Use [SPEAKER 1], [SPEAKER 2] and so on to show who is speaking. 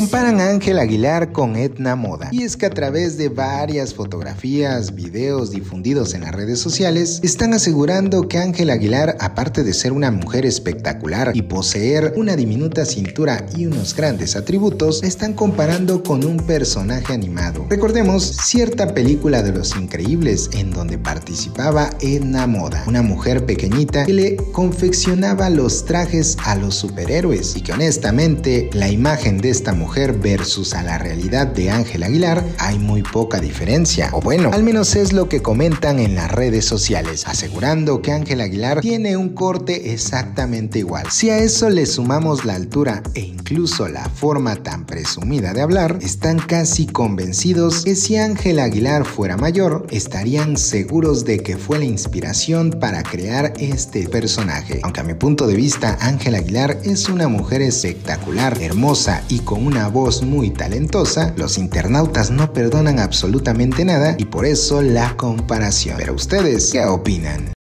[SPEAKER 1] Comparan a Ángel Aguilar con Etna Moda. Y es que a través de varias fotografías, videos difundidos en las redes sociales, están asegurando que Ángel Aguilar, aparte de ser una mujer espectacular y poseer una diminuta cintura y unos grandes atributos, están comparando con un personaje animado. Recordemos cierta película de Los Increíbles en donde participaba Edna Moda, una mujer pequeñita que le confeccionaba los trajes a los superhéroes y que honestamente la imagen de esta mujer versus a la realidad de Ángel Aguilar hay muy poca diferencia, o bueno, al menos es lo que comentan en las redes sociales, asegurando que Ángel Aguilar tiene un corte exactamente igual. Si a eso le sumamos la altura e incluso la forma tan presumida de hablar, están casi convencidos que si Ángel Aguilar fuera mayor, estarían seguros de que fue la inspiración para crear este personaje. Aunque a mi punto de vista, Ángel Aguilar es una mujer espectacular, hermosa y con una voz muy talentosa, los internautas no perdonan absolutamente nada y por eso la comparación. Pero ustedes, ¿qué opinan?